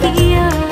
bahagia